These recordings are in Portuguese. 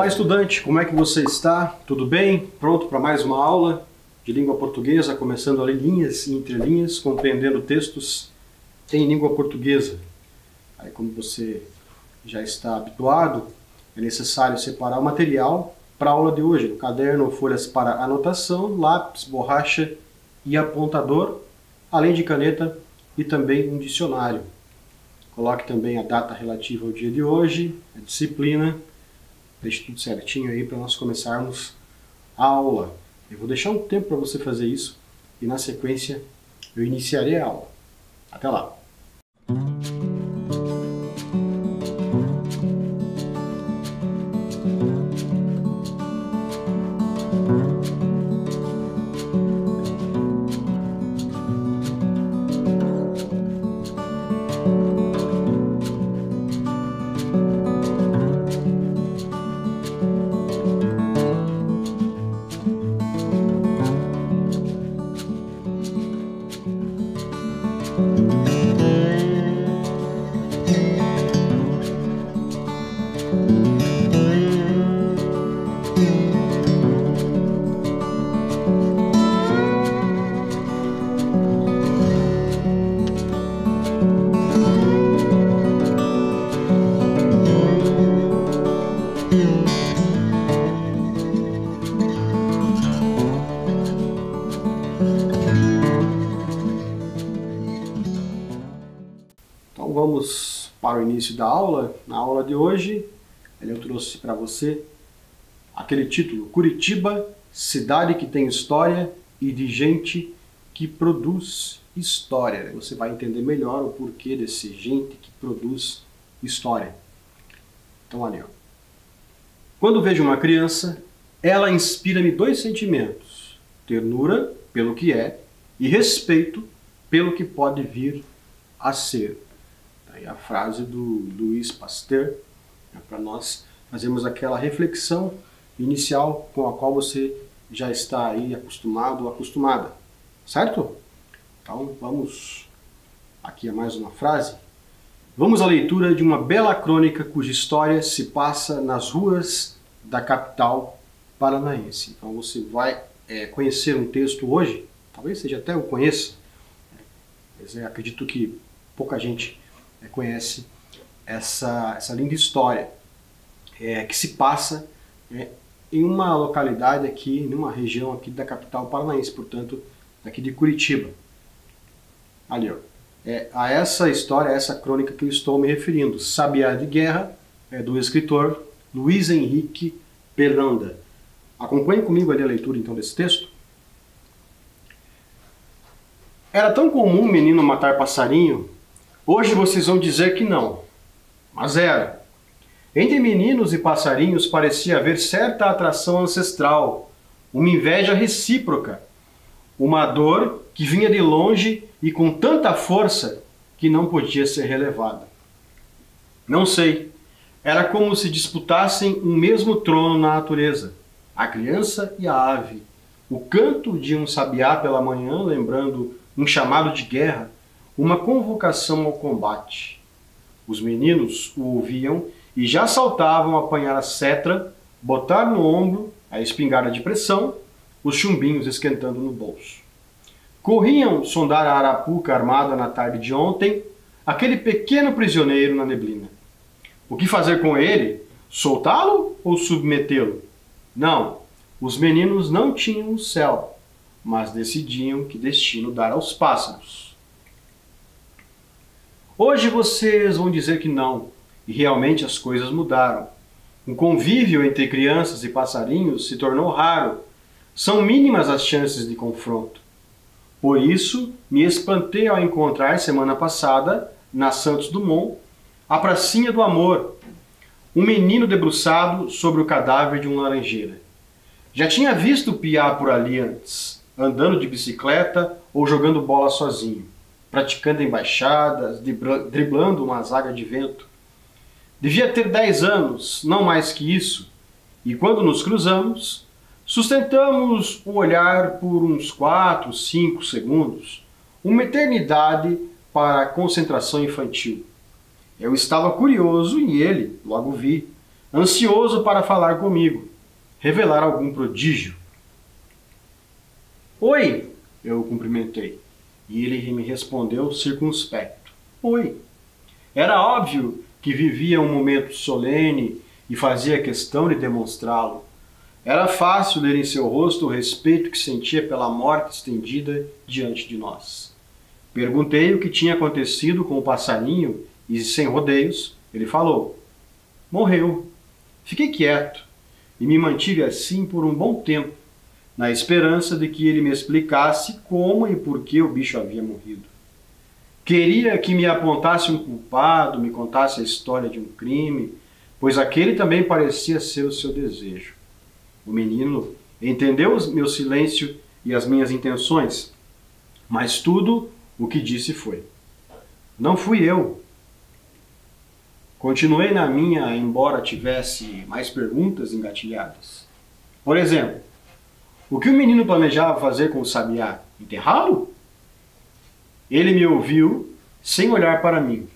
Olá, estudante, como é que você está? Tudo bem? Pronto para mais uma aula de língua portuguesa, começando a ler linhas e entrelinhas, compreendendo textos em língua portuguesa. Aí, como você já está habituado, é necessário separar o material para a aula de hoje, no caderno, folhas para anotação, lápis, borracha e apontador, além de caneta e também um dicionário. Coloque também a data relativa ao dia de hoje, a disciplina, deixe tudo certinho aí para nós começarmos a aula. Eu vou deixar um tempo para você fazer isso e na sequência eu iniciarei a aula. Até lá! Para o início da aula. Na aula de hoje, eu trouxe para você aquele título: Curitiba, cidade que tem história e de gente que produz história. Você vai entender melhor o porquê desse gente que produz história. Então, ó. Quando vejo uma criança, ela inspira-me dois sentimentos: ternura pelo que é e respeito pelo que pode vir a ser. Aí a frase do Louis Pasteur, né, para nós fazermos aquela reflexão inicial com a qual você já está aí acostumado ou acostumada, certo? Então vamos aqui a mais uma frase. Vamos à leitura de uma bela crônica cuja história se passa nas ruas da capital paranaense. Então você vai é, conhecer um texto hoje, talvez seja até o conheça, mas é, acredito que pouca gente é, conhece essa, essa linda história é, que se passa é, em uma localidade aqui, numa região aqui da capital paranaense, portanto, daqui de Curitiba. Ali, ó. É a essa história, a essa crônica que eu estou me referindo, Sabiá de Guerra, é, do escritor Luiz Henrique Perlanda. Acompanhe comigo ali a leitura então desse texto. Era tão comum um menino matar passarinho, hoje vocês vão dizer que não. Mas era. Entre meninos e passarinhos parecia haver certa atração ancestral, uma inveja recíproca, uma dor que vinha de longe e com tanta força que não podia ser relevada. Não sei, era como se disputassem um mesmo trono na natureza, a criança e a ave, o canto de um sabiá pela manhã, lembrando um chamado de guerra, uma convocação ao combate. Os meninos o ouviam e já saltavam a apanhar a cetra, botar no ombro a espingarda de pressão, os chumbinhos esquentando no bolso. Corriam sondar a arapuca armada na tarde de ontem, aquele pequeno prisioneiro na neblina. O que fazer com ele? Soltá-lo ou submetê-lo? Não, os meninos não tinham o céu, mas decidiam que destino dar aos pássaros. Hoje vocês vão dizer que não, e realmente as coisas mudaram. O convívio entre crianças e passarinhos se tornou raro. São mínimas as chances de confronto. Por isso, me espantei ao encontrar semana passada, na Santos Dumont, a pracinha do amor, um menino debruçado sobre o cadáver de um laranjeira. Já tinha visto piar por ali antes, andando de bicicleta ou jogando bola sozinho, praticando embaixadas, driblando uma zaga de vento. Devia ter 10 anos, não mais que isso, e quando nos cruzamos, Sustentamos o olhar por uns 4, 5 segundos, uma eternidade para a concentração infantil. Eu estava curioso e ele, logo vi, ansioso para falar comigo, revelar algum prodígio. Oi, eu o cumprimentei, e ele me respondeu circunspecto: Oi. Era óbvio que vivia um momento solene e fazia questão de demonstrá-lo. Era fácil ler em seu rosto o respeito que sentia pela morte estendida diante de nós. Perguntei o que tinha acontecido com o passarinho e, sem rodeios, ele falou: Morreu. Fiquei quieto e me mantive assim por um bom tempo, na esperança de que ele me explicasse como e por que o bicho havia morrido. Queria que me apontasse um culpado, me contasse a história de um crime, pois aquele também parecia ser o seu desejo. O menino entendeu meu silêncio e as minhas intenções, mas tudo o que disse foi: Não fui eu. Continuei na minha, embora tivesse mais perguntas engatilhadas. Por exemplo, o que o menino planejava fazer com o sabiá? Enterrá-lo? Ele me ouviu sem olhar para mim.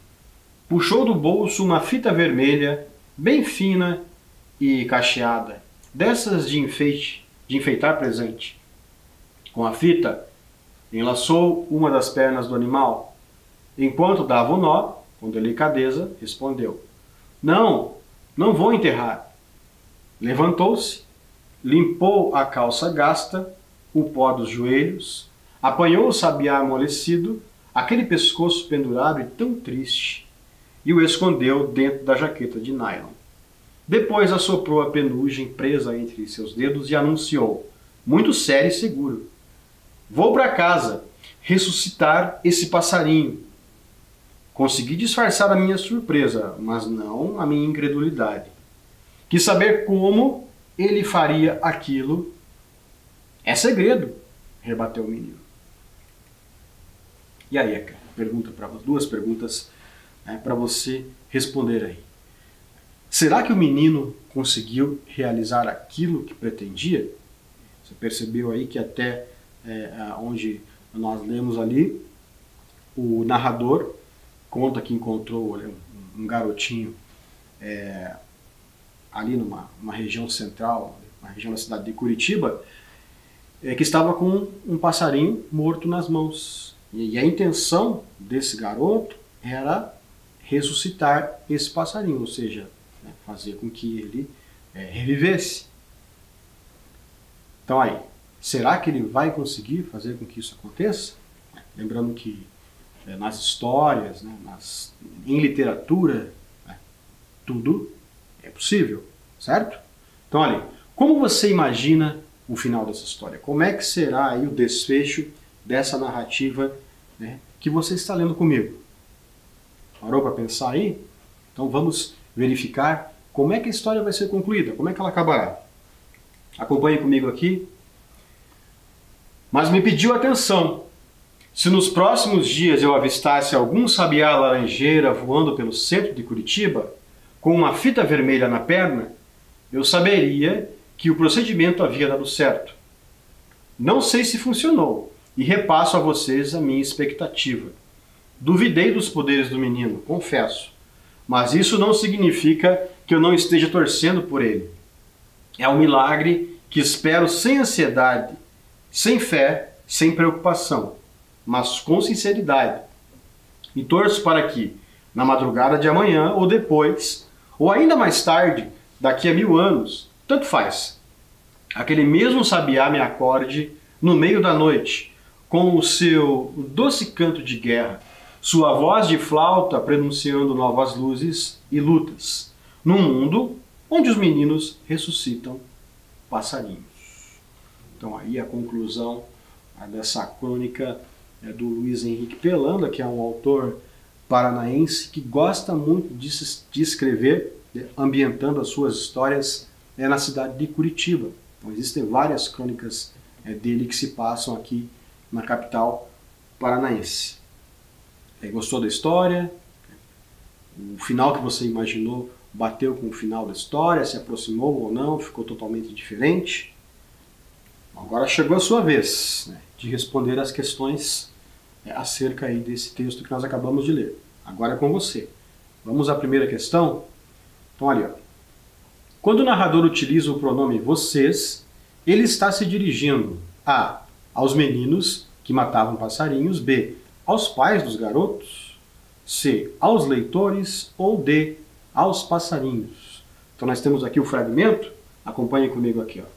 Puxou do bolso uma fita vermelha, bem fina e cacheada, dessas de enfeite, de enfeitar presente. Com a fita, enlaçou uma das pernas do animal. Enquanto dava o nó, com delicadeza, respondeu: Não, não vou enterrar. Levantou-se, limpou a calça gasta, o pó dos joelhos, apanhou o sabiá amolecido, aquele pescoço pendurado e tão triste, e o escondeu dentro da jaqueta de nylon. Depois assoprou a penugem presa entre seus dedos e anunciou, muito sério e seguro: Vou para casa ressuscitar esse passarinho. Consegui disfarçar a minha surpresa, mas não a minha incredulidade. Quis saber como ele faria aquilo. É segredo, rebateu o menino. E aí, pergunta para duas perguntas né, para você responder aí. Será que o menino conseguiu realizar aquilo que pretendia? Você percebeu aí que até é, onde nós lemos ali, o narrador conta que encontrou um, um garotinho é, ali numa, numa região central, uma região da cidade de Curitiba, é, que estava com um passarinho morto nas mãos. E, e a intenção desse garoto era ressuscitar esse passarinho, ou seja, né, fazer com que ele é, revivesse. Então aí, será que ele vai conseguir fazer com que isso aconteça? Lembrando que é, nas histórias, né, nas, em literatura, né, tudo é possível, certo? Então, olha, como você imagina o final dessa história? Como é que será aí o desfecho dessa narrativa né, que você está lendo comigo? Parou para pensar aí? Então vamos verificar como é que a história vai ser concluída, como é que ela acabará. Acompanhe comigo aqui. Mas me pediu atenção se nos próximos dias eu avistasse algum sabiá laranjeira voando pelo centro de Curitiba, com uma fita vermelha na perna, eu saberia que o procedimento havia dado certo. Não sei se funcionou e repasso a vocês a minha expectativa. Duvidei dos poderes do menino, confesso, mas isso não significa que eu não esteja torcendo por ele. É um milagre que espero sem ansiedade, sem fé, sem preocupação mas com sinceridade. E torço para que, na madrugada de amanhã ou depois, ou ainda mais tarde, daqui a mil anos, tanto faz, aquele mesmo sabiá me acorde no meio da noite, com o seu doce canto de guerra, sua voz de flauta prenunciando novas luzes e lutas, num mundo onde os meninos ressuscitam passarinhos. Então aí a conclusão dessa crônica é do Luiz Henrique Pelanda, que é um autor paranaense que gosta muito de, de escrever, ambientando as suas histórias é, na cidade de Curitiba. Então existem várias crônicas é, dele que se passam aqui na capital paranaense. É, gostou da história? O final que você imaginou bateu com o final da história? Se aproximou ou não? Ficou totalmente diferente? Agora chegou a sua vez né, de responder as questões acerca aí desse texto que nós acabamos de ler. Agora é com você. Vamos à primeira questão? Então, olha, Quando o narrador utiliza o pronome vocês, ele está se dirigindo a aos meninos que matavam passarinhos, b aos pais dos garotos, c aos leitores ou d aos passarinhos. Então nós temos aqui o fragmento, acompanhem comigo aqui. Ó.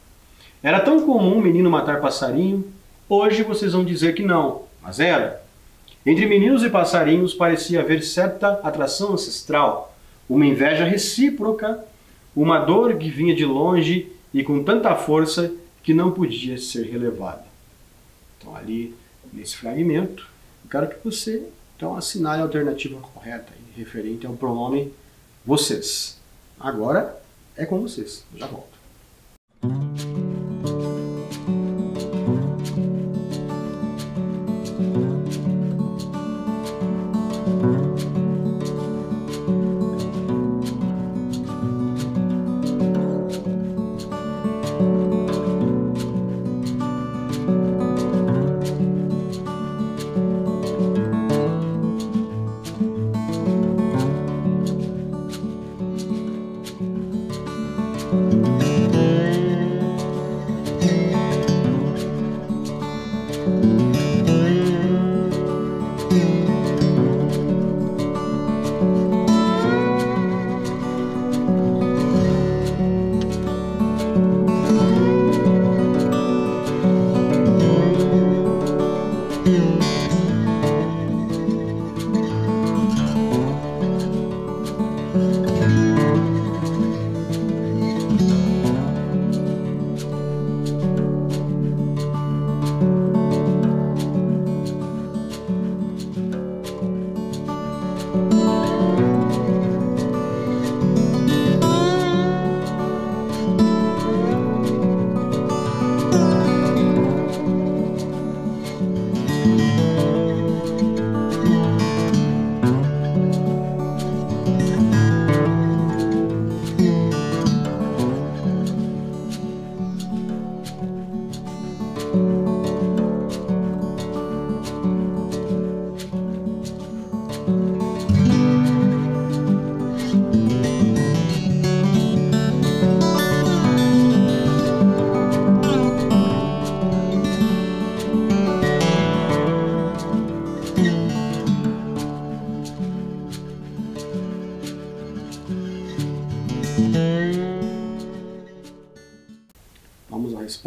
Era tão comum um menino matar passarinho, hoje vocês vão dizer que não, mas era. Entre meninos e passarinhos parecia haver certa atração ancestral, uma inveja recíproca, uma dor que vinha de longe e com tanta força que não podia ser relevada. Então, ali nesse fragmento, eu quero que você então, assinale a alternativa correta, referente ao pronome vocês. Agora é com vocês. Eu já volto. Vamos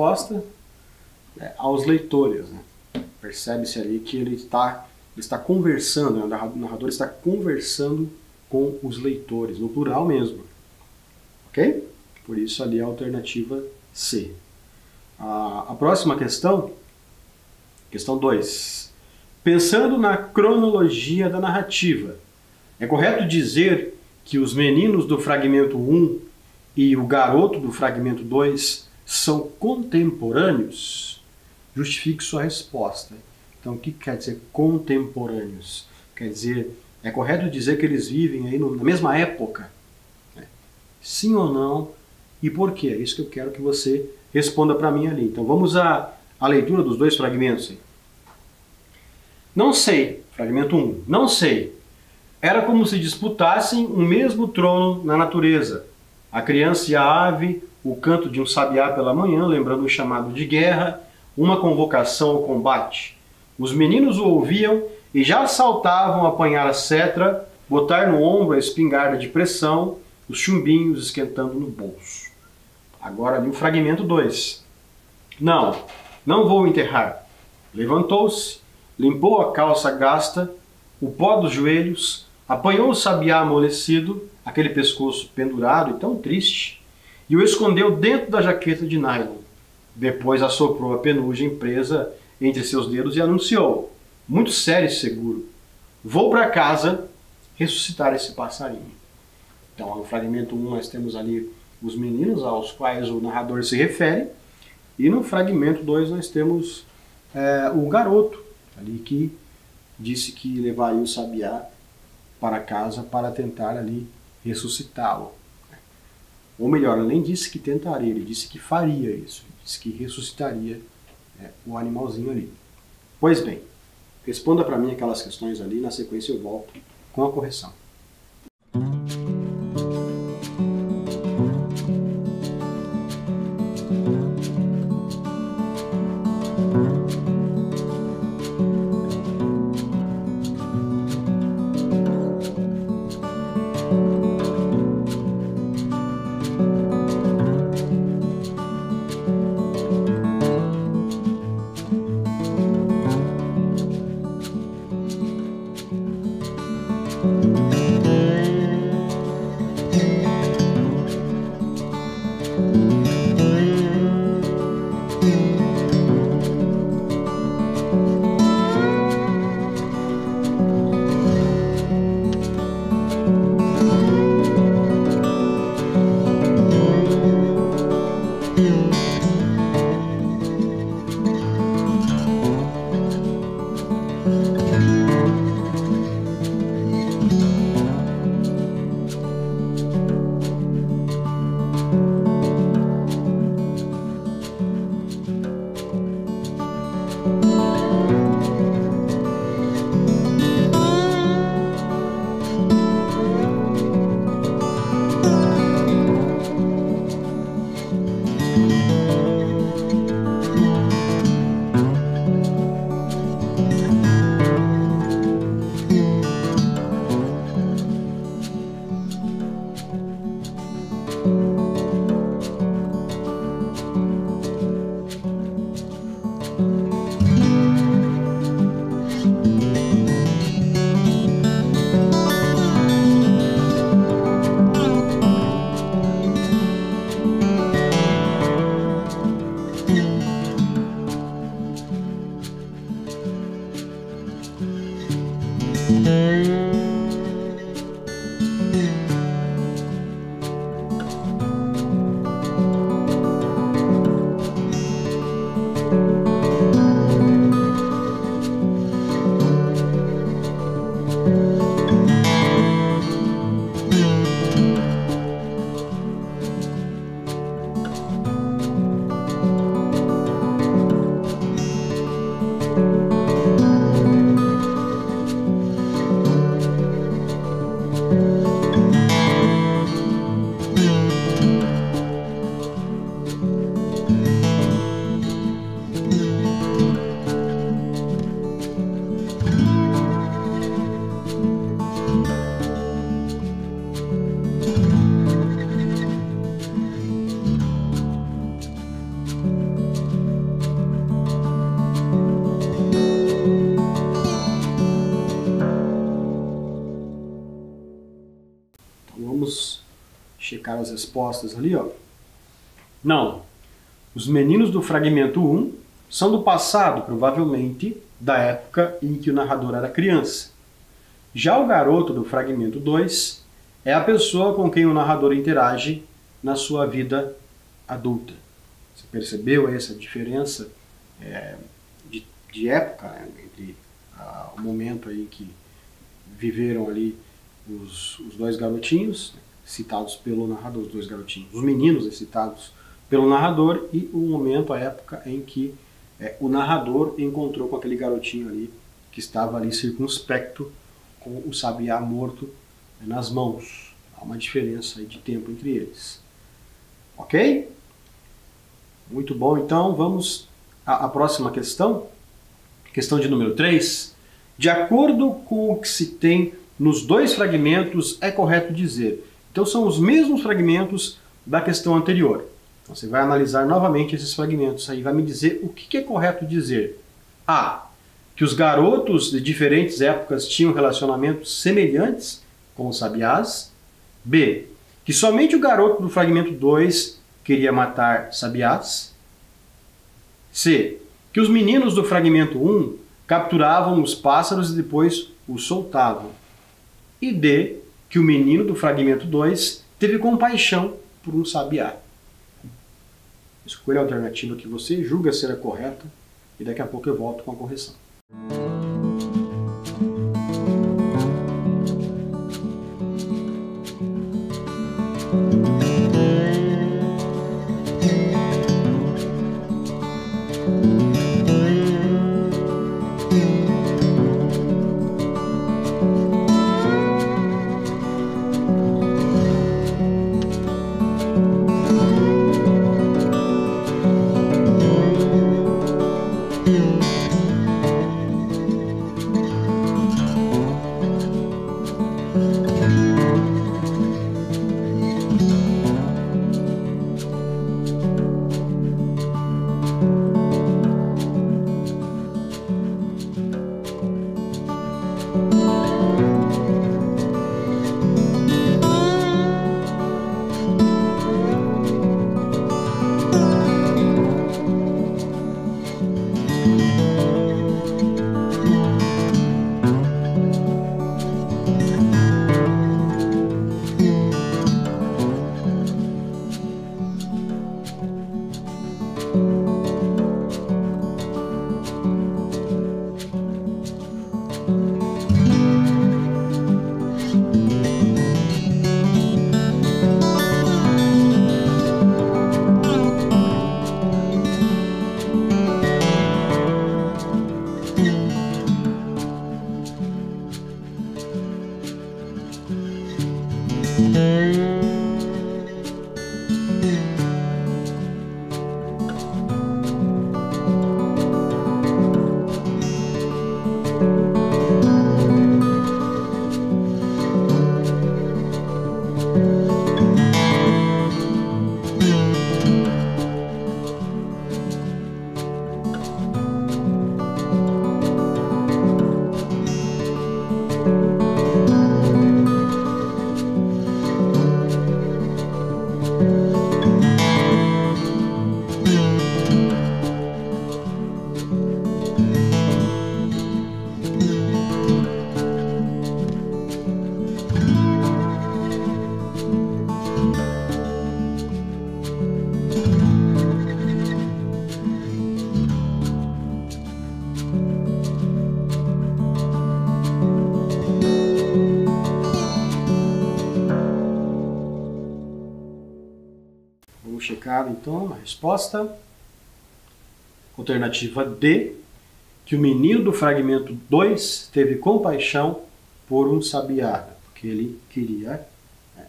resposta. É, aos leitores. Né? Percebe-se ali que ele está, ele está conversando, né? o narrador está conversando com os leitores, no plural mesmo. Ok? Por isso ali a alternativa C. A, a próxima questão, questão 2. Pensando na cronologia da narrativa, é correto dizer que os meninos do fragmento 1 e o garoto do fragmento 2 são contemporâneos? Justifique sua resposta. Então, o que quer dizer contemporâneos? Quer dizer, é correto dizer que eles vivem aí na mesma época? É. Sim ou não? E por quê? É isso que eu quero que você responda para mim ali. Então, vamos à, à leitura dos dois fragmentos. Não sei, fragmento 1. Não sei. Era como se disputassem o mesmo trono na natureza. A criança e a ave, o canto de um sabiá pela manhã, lembrando um chamado de guerra, uma convocação ao combate. Os meninos o ouviam e já saltavam a apanhar a cetra, botar no ombro a espingarda de pressão, os chumbinhos esquentando no bolso. Agora ali o fragmento 2. Não, não vou enterrar. Levantou-se, limpou a calça gasta, o pó dos joelhos, apanhou o sabiá amolecido, aquele pescoço pendurado e tão triste, e o escondeu dentro da jaqueta de nylon. Depois assoprou a penugem presa entre seus dedos e anunciou, muito sério e seguro, vou para casa ressuscitar esse passarinho. Então, no fragmento 1 nós temos ali os meninos aos quais o narrador se refere, e no fragmento 2 nós temos é, o garoto, ali que disse que levaria o sabiá para casa para tentar ali ressuscitá-lo. Ou melhor, além disse que tentaria, ele disse que faria isso, disse que ressuscitaria é, o animalzinho ali. Pois bem, responda para mim aquelas questões ali, na sequência eu volto com a correção. Checar as respostas ali, ó. Não. Os meninos do fragmento 1 são do passado, provavelmente da época em que o narrador era criança. Já o garoto do fragmento 2 é a pessoa com quem o narrador interage na sua vida adulta. Você percebeu essa diferença é, de, de, época né, entre ah, o momento aí que viveram ali os, os dois garotinhos, citados pelo narrador, os dois garotinhos, os meninos citados pelo narrador e o momento, a época em que é, o narrador encontrou com aquele garotinho ali que estava ali circunspecto com o sabiá morto é, nas mãos. Há uma diferença de tempo entre eles. Ok? Muito bom, então vamos à, à próxima questão. Questão de número 3. De acordo com o que se tem nos dois fragmentos, é correto dizer então são os mesmos fragmentos da questão anterior. Então, você vai analisar novamente esses fragmentos aí, vai me dizer o que é correto dizer. A. Que os garotos de diferentes épocas tinham relacionamentos semelhantes com os sabiás. B. Que somente o garoto do fragmento 2 queria matar sabiás. C. Que os meninos do fragmento 1 capturavam os pássaros e depois os soltavam. E D que o menino do fragmento 2 teve compaixão por um sabiá. Escolha a alternativa que você julga ser a correta e daqui a pouco eu volto com a correção. Então a resposta. Alternativa D, que o menino do fragmento 2 teve compaixão por um sabiá, porque ele queria né,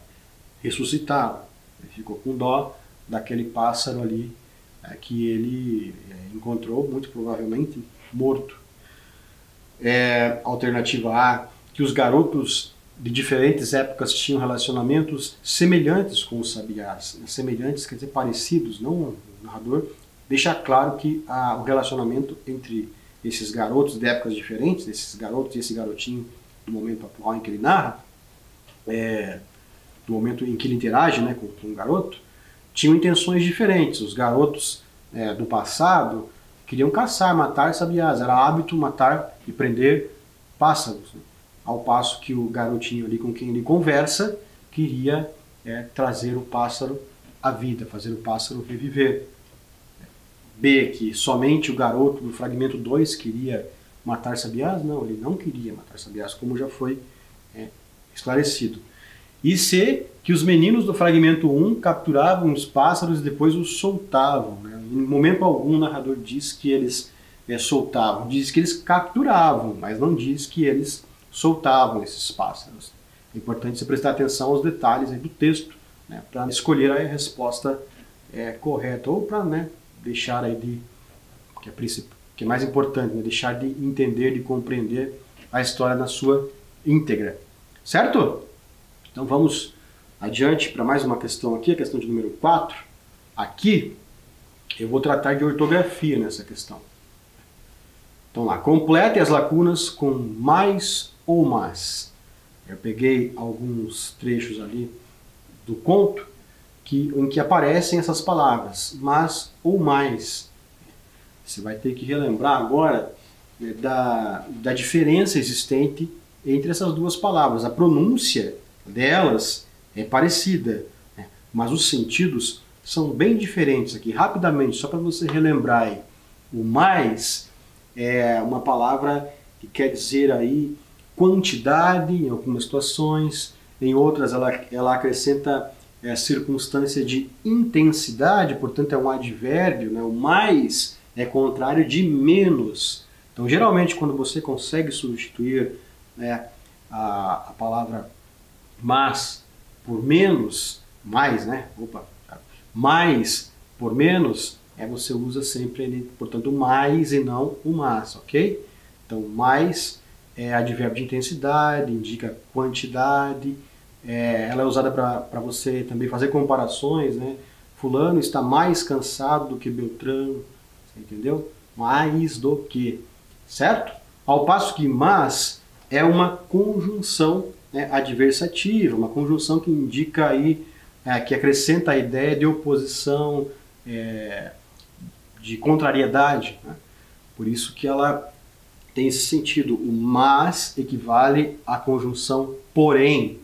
ressuscitá-lo. Ele ficou com dó daquele pássaro ali é, que ele é, encontrou, muito provavelmente morto. É, alternativa A, que os garotos de diferentes épocas tinham relacionamentos semelhantes com os sabiás. Semelhantes quer dizer parecidos, não o narrador deixa claro que o relacionamento entre esses garotos de épocas diferentes, esses garotos e esse garotinho do momento atual em que ele narra, é, do momento em que ele interage né, com, com o garoto, tinham intenções diferentes. Os garotos é, do passado queriam caçar, matar sabiás. Era hábito matar e prender pássaros. Né? Ao passo que o garotinho ali com quem ele conversa queria é, trazer o pássaro à vida, fazer o pássaro reviver. B, que somente o garoto do fragmento 2 queria matar sabiás? Não, ele não queria matar sabiás, como já foi é, esclarecido. E C, que os meninos do fragmento 1 um capturavam os pássaros e depois os soltavam. Né? Em momento algum o narrador diz que eles é, soltavam, diz que eles capturavam, mas não diz que eles soltavam esses pássaros. É importante você prestar atenção aos detalhes do texto né, para escolher a resposta é, correta ou para né, deixar aí de que é, que é mais importante, né, deixar de entender, de compreender a história na sua íntegra. Certo? Então vamos adiante para mais uma questão aqui, a questão de número 4. Aqui eu vou tratar de ortografia nessa questão. Então lá, complete as lacunas com mais ou mais. Eu peguei alguns trechos ali do conto que, em que aparecem essas palavras, mas ou mais. Você vai ter que relembrar agora né, da, da diferença existente entre essas duas palavras. A pronúncia delas é parecida, né, mas os sentidos são bem diferentes aqui. Rapidamente, só para você relembrar aí. O mais é uma palavra que quer dizer aí quantidade em algumas situações, em outras ela, ela acrescenta é, circunstância de intensidade, portanto é um advérbio, né? o mais é contrário de menos. Então, geralmente, quando você consegue substituir né, a, a palavra mas por menos, mais, né? Opa, mais por menos, é você usa sempre, portanto, mais e não o mas, ok? Então, mais é advérbio de intensidade, indica quantidade, é, ela é usada para você também fazer comparações, né? Fulano está mais cansado do que Beltrano, entendeu? Mais do que, certo? Ao passo que mas é uma conjunção né, adversativa, uma conjunção que indica aí, é, que acrescenta a ideia de oposição, é, de contrariedade. Né? Por isso que ela tem esse sentido. O mas equivale à conjunção porém.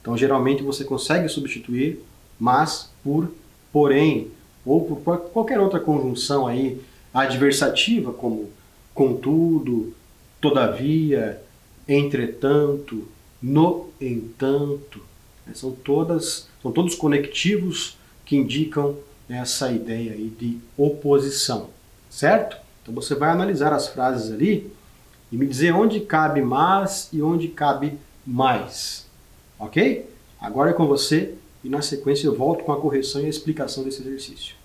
Então, geralmente você consegue substituir mas por porém ou por qualquer outra conjunção aí adversativa, como contudo, todavia, entretanto, no entanto. São todas, são todos conectivos que indicam essa ideia aí de oposição, certo? Então você vai analisar as frases ali e me dizer onde cabe mais e onde cabe mais. Ok? Agora é com você e na sequência eu volto com a correção e a explicação desse exercício.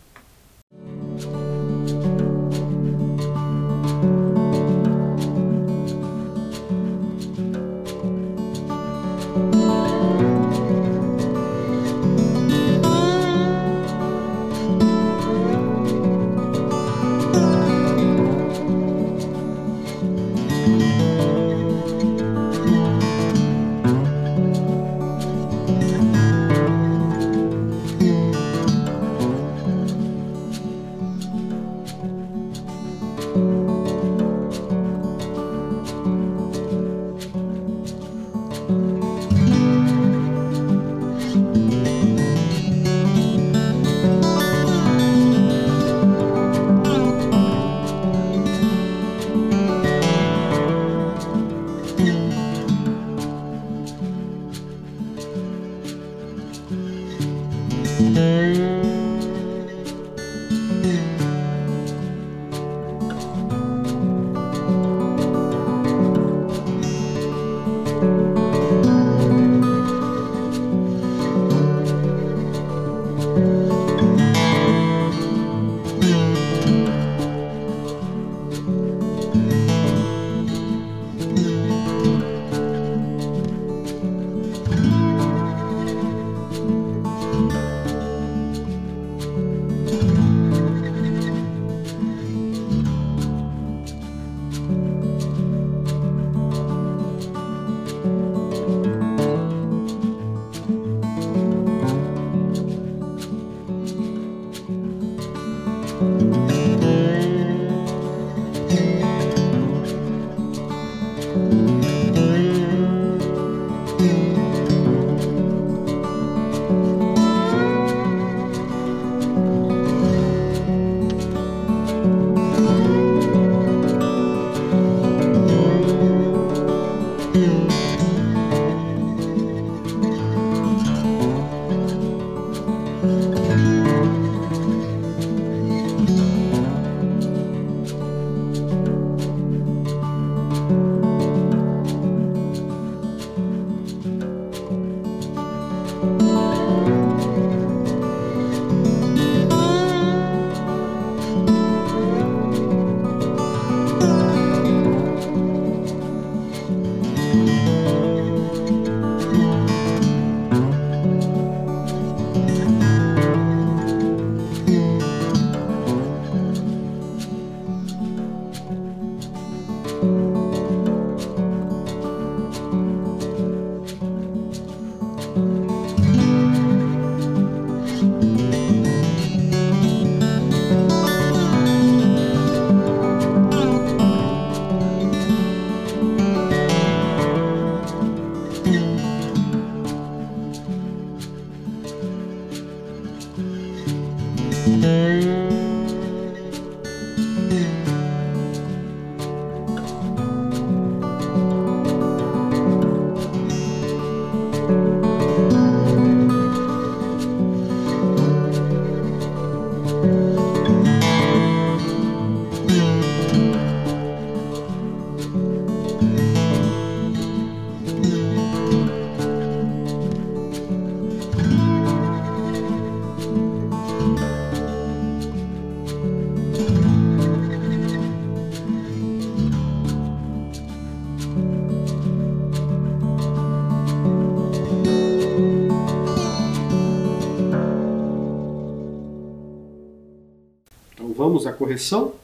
Correção.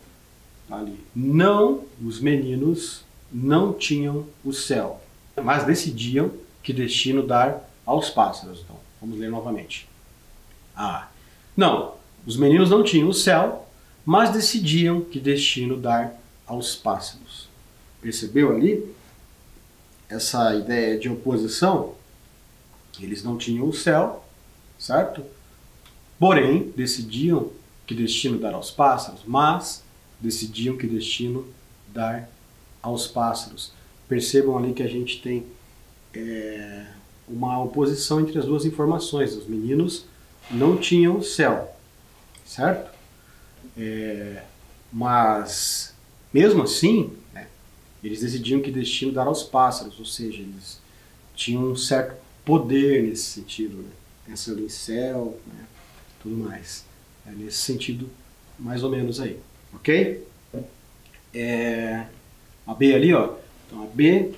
Ali. Não, os meninos não tinham o céu, mas decidiam que destino dar aos pássaros. Então, vamos ler novamente. Ah, não, os meninos não tinham o céu, mas decidiam que destino dar aos pássaros. Percebeu ali essa ideia de oposição? Eles não tinham o céu, certo? Porém, decidiam que destino dar aos pássaros, mas decidiam que destino dar aos pássaros. Percebam ali que a gente tem é, uma oposição entre as duas informações. Os meninos não tinham céu, certo? É, mas, mesmo assim, né, eles decidiam que destino dar aos pássaros, ou seja, eles tinham um certo poder nesse sentido, né? pensando em céu, né? tudo mais. É nesse sentido, mais ou menos aí, ok? É, a B ali, ó. Então a B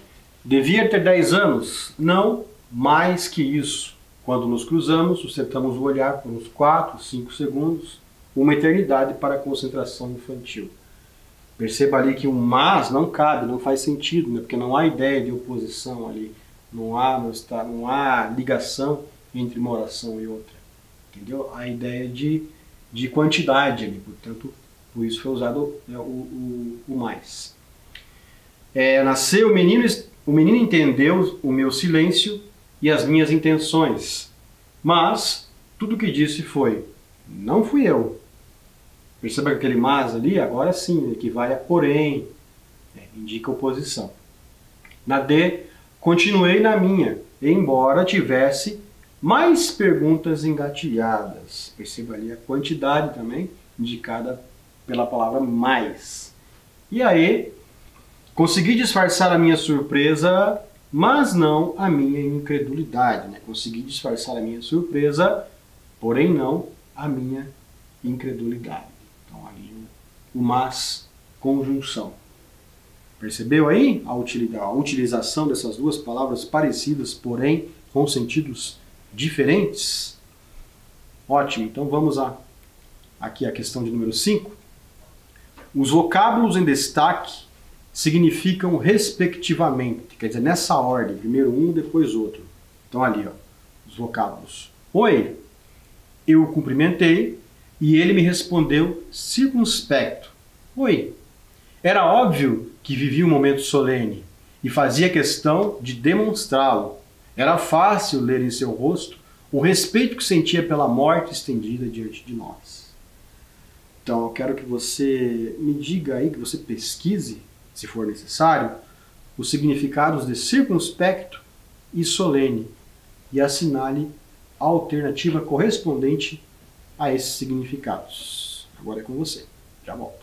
devia ter 10 anos, não mais que isso. Quando nos cruzamos, sustentamos o olhar por uns 4, 5 segundos, uma eternidade para a concentração infantil. Perceba ali que o mas não cabe, não faz sentido, né? porque não há ideia de oposição ali, não há, não, está, não há ligação entre uma oração e outra. Entendeu? A ideia de, de quantidade ali, portanto, por isso foi usado né, o, o, o, mais. É, nasceu o menino, o menino entendeu o meu silêncio e as minhas intenções, mas tudo que disse foi: Não fui eu, Perceba que aquele mas ali, agora sim, equivale a porém, né, indica oposição. Na D, continuei na minha, embora tivesse mais perguntas engatilhadas. Perceba ali a quantidade também, indicada pela palavra mais. E aí, consegui disfarçar a minha surpresa, mas não a minha incredulidade. Né? Consegui disfarçar a minha surpresa, porém não a minha incredulidade. Então ali o mas conjunção. Percebeu aí a, utilidade, a utilização dessas duas palavras parecidas, porém com sentidos diferentes? Ótimo, então vamos a, aqui a questão de número 5. Os vocábulos em destaque significam respectivamente, quer dizer, nessa ordem, primeiro um, depois outro. Então ali, ó, os vocábulos. Oi, eu cumprimentei, e ele me respondeu circunspecto: Oi. Era óbvio que vivia um momento solene e fazia questão de demonstrá-lo. Era fácil ler em seu rosto o respeito que sentia pela morte estendida diante de nós. Então, eu quero que você me diga aí, que você pesquise, se for necessário, os significados de circunspecto e solene e assinale a alternativa correspondente a esses significados. Agora é com você. Já volto.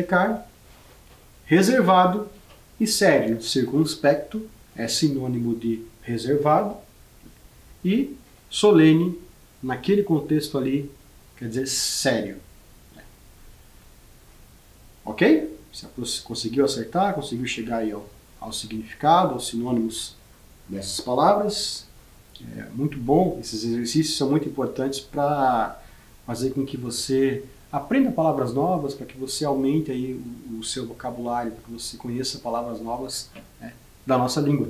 Checar. Reservado e sério. Circunspecto é sinônimo de reservado. E solene, naquele contexto ali, quer dizer sério. Ok? Você conseguiu acertar? Conseguiu chegar aí ao, ao significado, aos sinônimos dessas palavras? É muito bom. Esses exercícios são muito importantes para fazer com que você Aprenda palavras novas para que você aumente aí o, o seu vocabulário, para que você conheça palavras novas né, da nossa língua.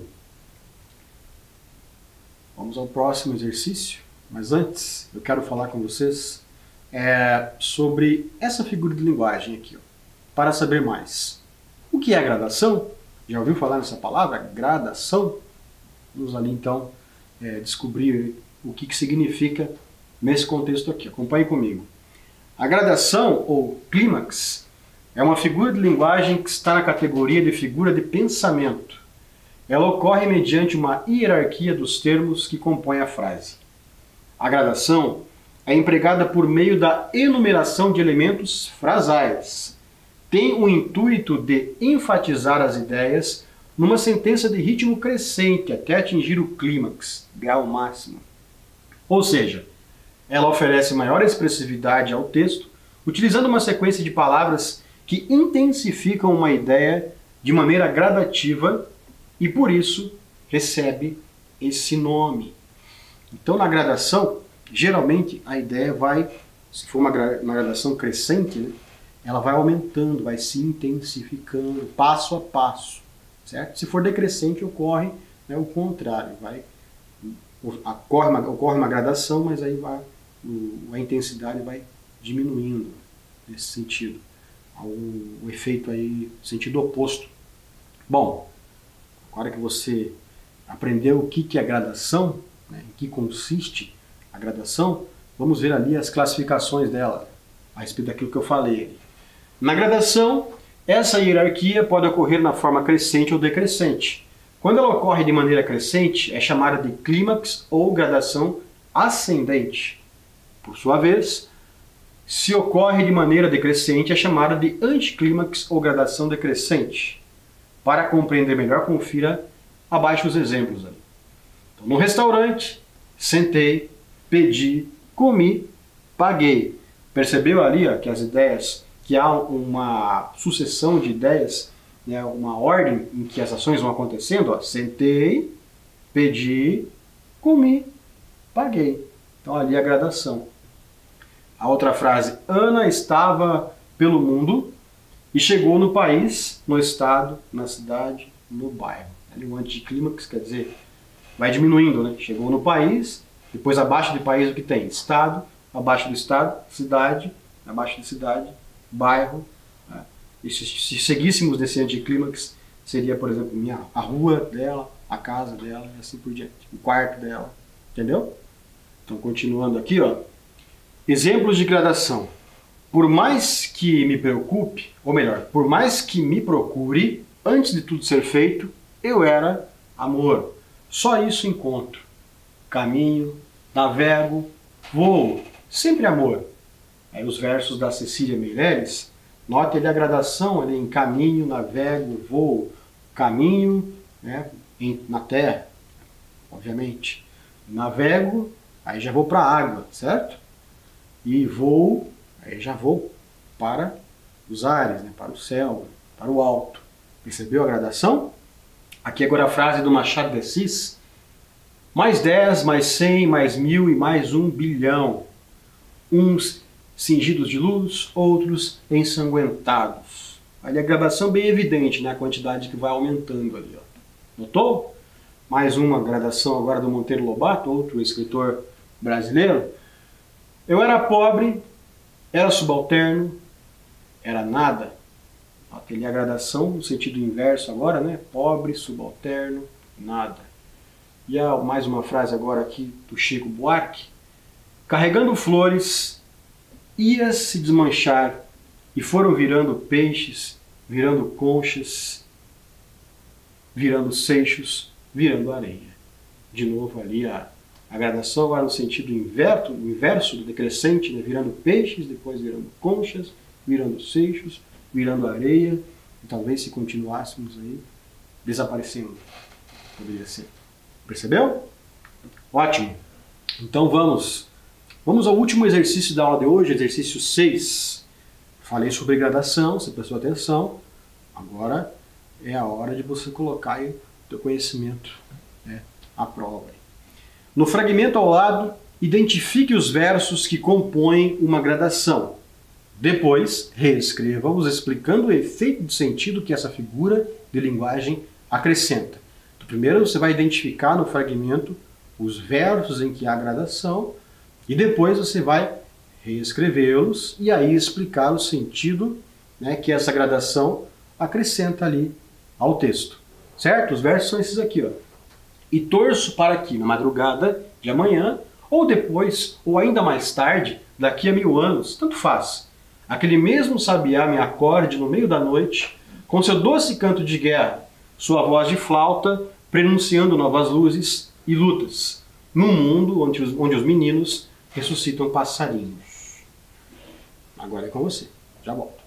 Vamos ao próximo exercício, mas antes eu quero falar com vocês é, sobre essa figura de linguagem aqui. Ó. Para saber mais, o que é gradação? Já ouviu falar nessa palavra? Gradação? Vamos ali então é, descobrir o que, que significa nesse contexto aqui. Acompanhe comigo. A gradação, ou clímax, é uma figura de linguagem que está na categoria de figura de pensamento. Ela ocorre mediante uma hierarquia dos termos que compõem a frase. A gradação é empregada por meio da enumeração de elementos frasais. Tem o intuito de enfatizar as ideias numa sentença de ritmo crescente até atingir o clímax, grau máximo. Ou seja, ela oferece maior expressividade ao texto, utilizando uma sequência de palavras que intensificam uma ideia de maneira gradativa e por isso recebe esse nome. Então, na gradação, geralmente a ideia vai, se for uma, gradação crescente, né, ela vai aumentando, vai se intensificando passo a passo, certo? Se for decrescente, ocorre né, o contrário, vai ocorre uma, ocorre uma gradação, mas aí vai, a intensidade vai diminuindo nesse sentido. Um efeito aí, sentido oposto. Bom, agora que você aprendeu o que, que é gradação, né, em que consiste a gradação, vamos ver ali as classificações dela, a respeito daquilo que eu falei. Na gradação, essa hierarquia pode ocorrer na forma crescente ou decrescente. Quando ela ocorre de maneira crescente, é chamada de clímax ou gradação ascendente. Por sua vez, se ocorre de maneira decrescente, é chamada de anticlímax ou gradação decrescente. Para compreender melhor, confira abaixo os exemplos. Ali. Então, no restaurante, sentei, pedi, comi, paguei. Percebeu ali ó, que as ideias, que há uma sucessão de ideias né, uma ordem em que as ações vão acontecendo, ó, sentei, pedi, comi, paguei. Então ali a gradação. A outra frase, Ana estava pelo mundo e chegou no país, no estado, na cidade, no bairro. Ali o anticlímax quer dizer, vai diminuindo, né? Chegou no país, depois abaixo do país o que tem? Estado, abaixo do estado, cidade, abaixo da cidade, bairro, e se, se seguíssemos nesse anticlímax, seria, por exemplo, minha, a rua dela, a casa dela e assim por diante, o quarto dela. Entendeu? Então, continuando aqui, ó. Exemplos de gradação. Por mais que me preocupe, ou melhor, por mais que me procure, antes de tudo ser feito, eu era amor. Só isso encontro. Caminho, navego, voo, sempre amor. Aí os versos da Cecília Meireles Note ali a gradação ali em caminho, navego, voo, caminho né, em, na terra, obviamente. Navego, aí já vou para a água, certo? E voo, aí já vou para os ares, né, para o céu, para o alto. Percebeu a gradação? Aqui agora a frase do Machado de Assis. Mais 10, mais 100, mais mil e mais um bilhão. Uns cingidos de luz, outros ensanguentados. Ali a gradação bem evidente, né? a quantidade que vai aumentando ali. Ó. Notou? Mais uma gradação agora do Monteiro Lobato, outro escritor brasileiro. Eu era pobre, era subalterno, era nada. Aquele a gradação no sentido inverso agora, né? Pobre, subalterno, nada. E há mais uma frase agora aqui do Chico Buarque. Carregando flores, ia se desmanchar e foram virando peixes, virando conchas, virando seixos, virando areia. De novo ali a, a gradação agora no sentido inverso, inverso decrescente, né? virando peixes, depois virando conchas, virando seixos, virando areia, e talvez se continuássemos aí, desaparecendo. Poderia ser. Percebeu? Ótimo. Então vamos Vamos ao último exercício da aula de hoje, exercício 6. Falei sobre gradação, você prestou atenção. Agora é a hora de você colocar o teu conhecimento né, à prova. No fragmento ao lado, identifique os versos que compõem uma gradação. Depois, reescreva-os explicando o efeito de sentido que essa figura de linguagem acrescenta. Primeiro, você vai identificar no fragmento os versos em que há gradação e depois você vai reescrevê-los e aí explicar o sentido né, que essa gradação acrescenta ali ao texto. Certo? Os versos são esses aqui. Ó. E torço para que na madrugada de amanhã, ou depois, ou ainda mais tarde, daqui a mil anos, tanto faz, aquele mesmo sabiá me acorde no meio da noite, com seu doce canto de guerra, sua voz de flauta, prenunciando novas luzes e lutas, num mundo onde os, onde os meninos ressuscitam passarinhos. Agora é com você. Já volto.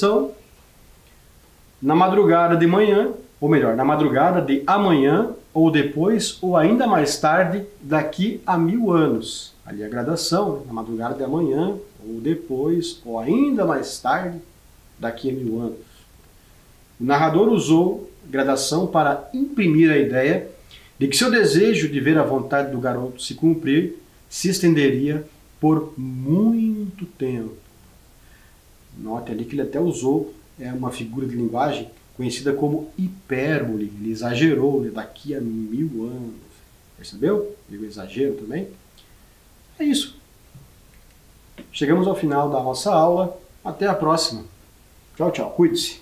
Correção. Na madrugada de manhã, ou melhor, na madrugada de amanhã, ou depois, ou ainda mais tarde, daqui a mil anos. Ali a gradação, na madrugada de amanhã, ou depois, ou ainda mais tarde, daqui a mil anos. O narrador usou gradação para imprimir a ideia de que seu desejo de ver a vontade do garoto se cumprir se estenderia por muito tempo. Note ali que ele até usou é, uma figura de linguagem conhecida como hipérbole. Ele exagerou né, daqui a mil anos. Percebeu? Ele exagero também? É isso. Chegamos ao final da nossa aula. Até a próxima. Tchau, tchau. Cuide-se.